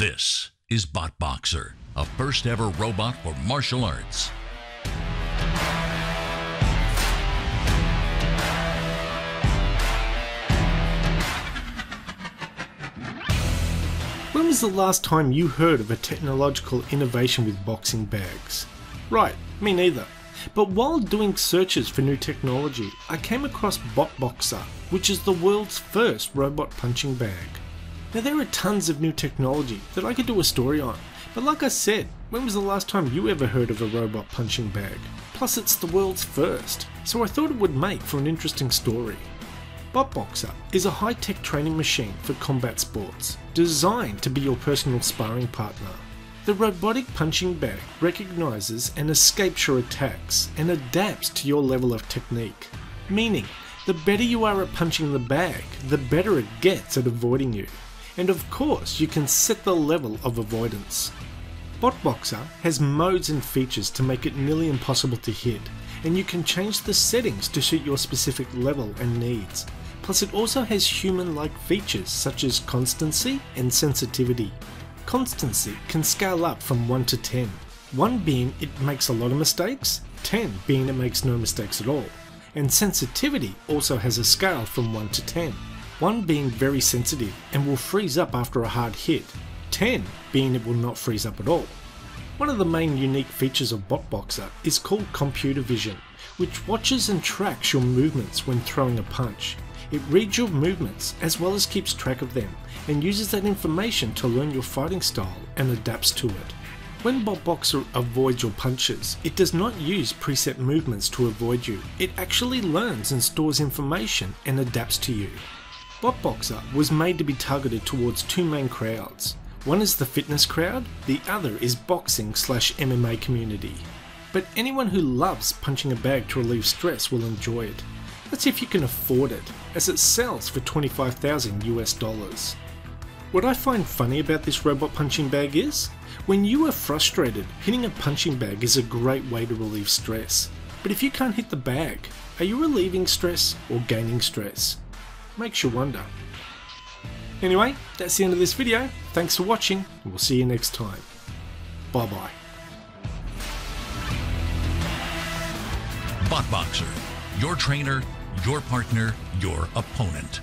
This is BotBoxer, a first ever robot for martial arts. When was the last time you heard of a technological innovation with boxing bags? Right, me neither. But while doing searches for new technology, I came across BotBoxer, which is the world's first robot punching bag. Now there are tons of new technology that I could do a story on, but like I said, when was the last time you ever heard of a robot punching bag? Plus it's the world's first, so I thought it would make for an interesting story. BotBoxer is a high-tech training machine for combat sports, designed to be your personal sparring partner. The robotic punching bag recognizes and escapes your attacks and adapts to your level of technique. Meaning, the better you are at punching the bag, the better it gets at avoiding you. And of course, you can set the level of avoidance. BotBoxer has modes and features to make it nearly impossible to hit, and you can change the settings to suit your specific level and needs. Plus, it also has human like features such as constancy and sensitivity. Constancy can scale up from 1 to 10, 1 being it makes a lot of mistakes, 10 being it makes no mistakes at all. And sensitivity also has a scale from 1 to 10, 1 being very sensitive and will freeze up after a hard hit, 10 being it will not freeze up at all. One of the main unique features of BotBoxer is called computer vision, which watches and tracks your movements when throwing a punch. It reads your movements as well as keeps track of them and uses that information to learn your fighting style and adapts to it. When BotBoxer avoids your punches, it does not use preset movements to avoid you. It actually learns and stores information and adapts to you. BotBoxer was made to be targeted towards two main crowds. One is the fitness crowd, the other is boxing slash MMA community. But anyone who loves punching a bag to relieve stress will enjoy it. See if you can afford it, as it sells for 25,000 US dollars. What I find funny about this robot punching bag is, when you are frustrated, hitting a punching bag is a great way to relieve stress. But if you can't hit the bag, are you relieving stress or gaining stress? Makes you wonder. Anyway, that's the end of this video. Thanks for watching, and we'll see you next time. Bye bye. BotBoxer, your trainer, your partner, your opponent.